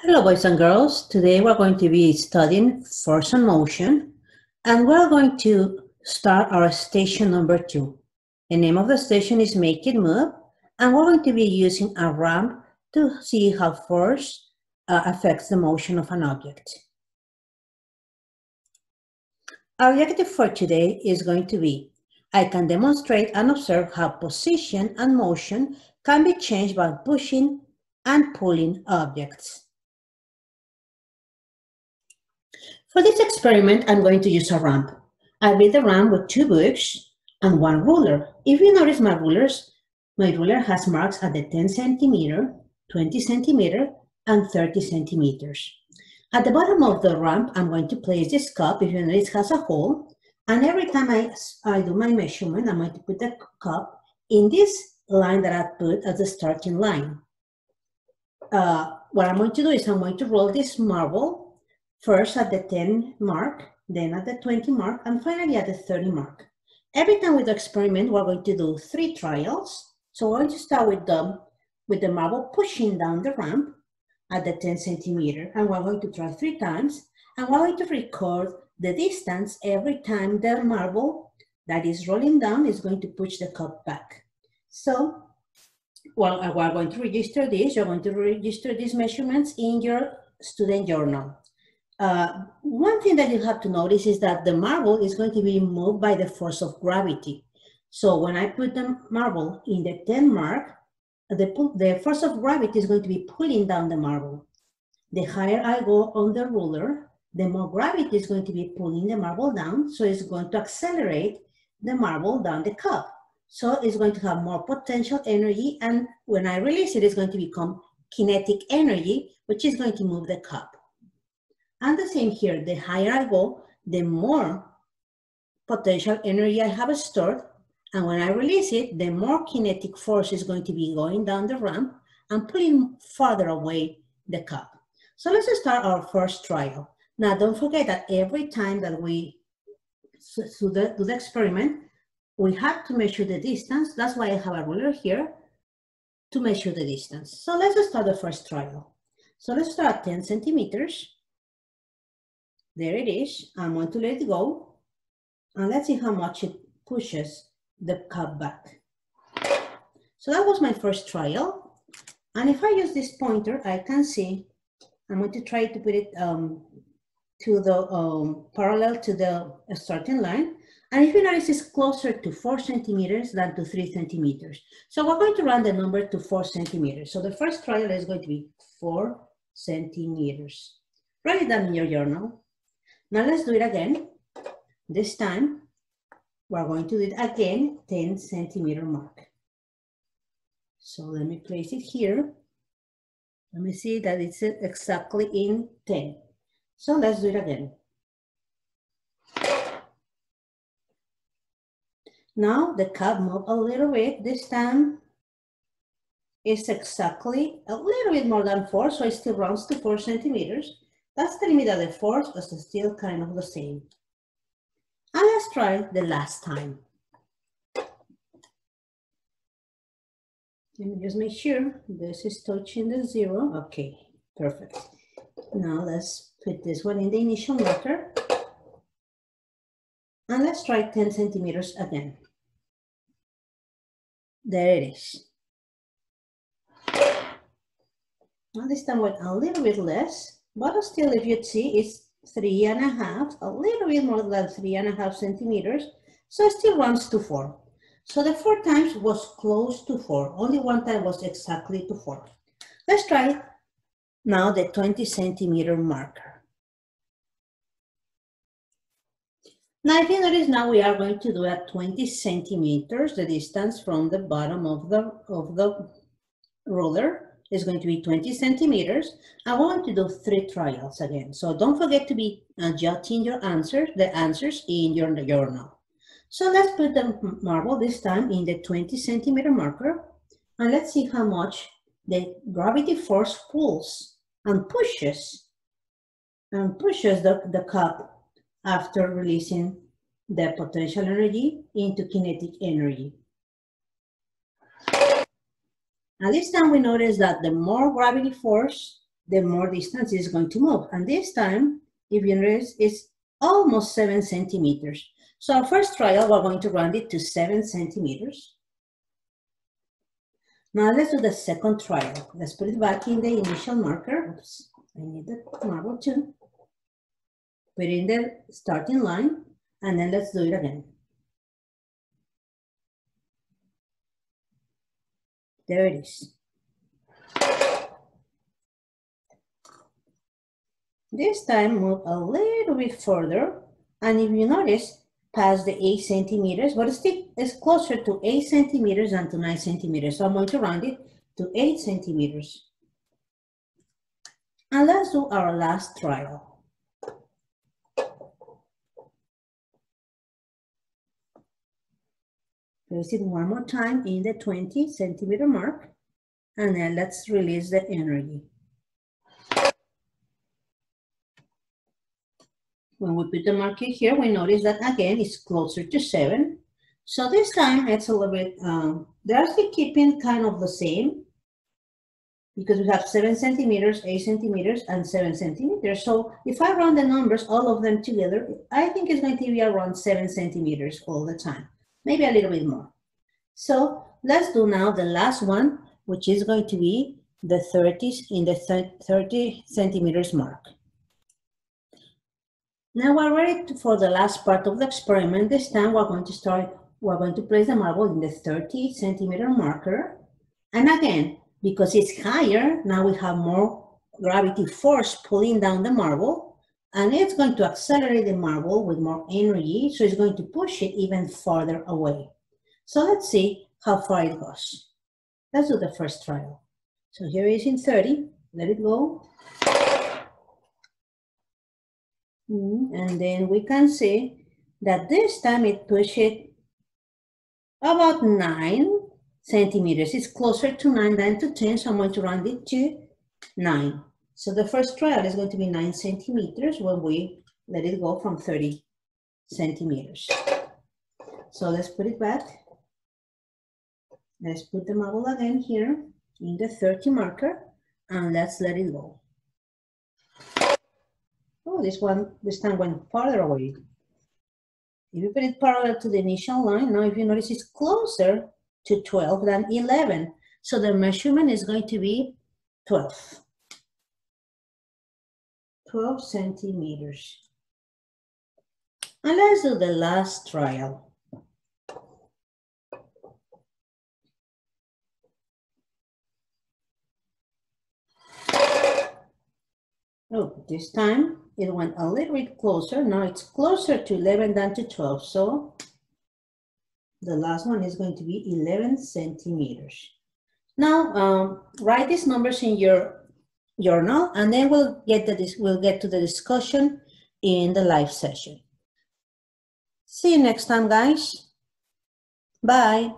Hello, boys and girls. Today we're going to be studying force and motion, and we're going to start our station number two. The name of the station is Make It Move, and we're going to be using a ramp to see how force uh, affects the motion of an object. Our objective for today is going to be, I can demonstrate and observe how position and motion can be changed by pushing and pulling objects. For this experiment, I'm going to use a ramp. I built a ramp with two books and one ruler. If you notice my rulers, my ruler has marks at the 10 centimeter, 20 centimeter, and 30 centimeters. At the bottom of the ramp, I'm going to place this cup, if you notice, has a hole. And every time I, I do my measurement, I'm going to put the cup in this line that I put as the starting line. Uh, what I'm going to do is I'm going to roll this marble First at the 10 mark, then at the 20 mark, and finally at the 30 mark. Every time we do experiment, we're going to do three trials. So we're going to start with the, with the marble pushing down the ramp at the 10 centimeter, and we're going to try three times, and we're going to record the distance every time the marble that is rolling down is going to push the cup back. So well, uh, we're going to register this. You're going to register these measurements in your student journal. Uh, one thing that you have to notice is that the marble is going to be moved by the force of gravity. So when I put the marble in the 10 mark, the, the force of gravity is going to be pulling down the marble. The higher I go on the ruler, the more gravity is going to be pulling the marble down. So it's going to accelerate the marble down the cup. So it's going to have more potential energy. And when I release it, it's going to become kinetic energy, which is going to move the cup. And the same here, the higher I go, the more potential energy I have stored. And when I release it, the more kinetic force is going to be going down the ramp and pulling farther away the cup. So let's start our first trial. Now, don't forget that every time that we do the, do the experiment, we have to measure the distance. That's why I have a ruler here to measure the distance. So let's start the first trial. So let's start at 10 centimeters. There it is. I'm going to let it go. And let's see how much it pushes the cup back. So that was my first trial. And if I use this pointer, I can see, I'm going to try to put it um, to the um, parallel to the starting line. And if you notice, it's closer to four centimeters than to three centimeters. So we're going to run the number to four centimeters. So the first trial is going to be four centimeters. Write it down in your journal. Now let's do it again. This time, we're going to do it again, 10 centimeter mark. So let me place it here. Let me see that it's exactly in 10. So let's do it again. Now the cup move a little bit. This time it's exactly a little bit more than four, so it still runs to four centimeters. That's telling me that the force was still kind of the same. And let's try the last time. Let me just make sure this is touching the zero. Okay, perfect. Now let's put this one in the initial marker. And let's try 10 centimeters again. There it is. Now this time with a little bit less. But still, if you see, it's three and a half, a little bit more than three and a half centimeters. So it still runs to four. So the four times was close to four. Only one time was exactly to four. Let's try now the 20 centimeter marker. Now, if you notice, now we are going to do at 20 centimeters, the distance from the bottom of the, of the ruler is going to be 20 centimeters. I want to do three trials again. So don't forget to be uh, jotting your answers, the answers in your journal. So let's put the marble this time in the 20 centimeter marker. And let's see how much the gravity force pulls and pushes and pushes the, the cup after releasing the potential energy into kinetic energy. And this time we notice that the more gravity force the more distance is going to move. And this time, if you notice, it's almost seven centimeters. So our first trial, we're going to round it to seven centimeters. Now let's do the second trial. Let's put it back in the initial marker. Oops, I need the marble too. Put in the starting line, and then let's do it again. There it is. This time move a little bit further, and if you notice, past the eight centimeters, but still is closer to eight centimeters than to nine centimeters. So I'm going to round it to eight centimeters. And let's do our last trial. Place it one more time in the 20 centimeter mark, and then let's release the energy. When we put the marker here, we notice that again, it's closer to seven. So this time it's a little bit, um, they're still keeping kind of the same because we have seven centimeters, eight centimeters, and seven centimeters. So if I run the numbers, all of them together, I think it's going to be around seven centimeters all the time, maybe a little bit more. So let's do now the last one, which is going to be the 30s in the 30 centimeters mark. Now we're ready for the last part of the experiment. This time we're going to start, we're going to place the marble in the 30 centimeter marker. And again, because it's higher, now we have more gravity force pulling down the marble and it's going to accelerate the marble with more energy. So it's going to push it even farther away. So let's see how far it goes. Let's do the first trial. So here is in 30, let it go. And then we can see that this time it pushed it about nine centimeters. It's closer to nine than to 10, so I'm going to round it to nine. So the first trial is going to be nine centimeters when we let it go from 30 centimeters. So let's put it back. Let's put the marble again here in the 30 marker and let's let it go. Oh, this one, this time went farther away. If you put it parallel to the initial line, now if you notice it's closer to 12 than 11. So the measurement is going to be 12. 12 centimeters. And let's do the last trial. Oh, this time it went a little bit closer. Now it's closer to 11 than to 12. So the last one is going to be 11 centimeters. Now, um, write these numbers in your journal and then we'll get, the, we'll get to the discussion in the live session. See you next time, guys. Bye.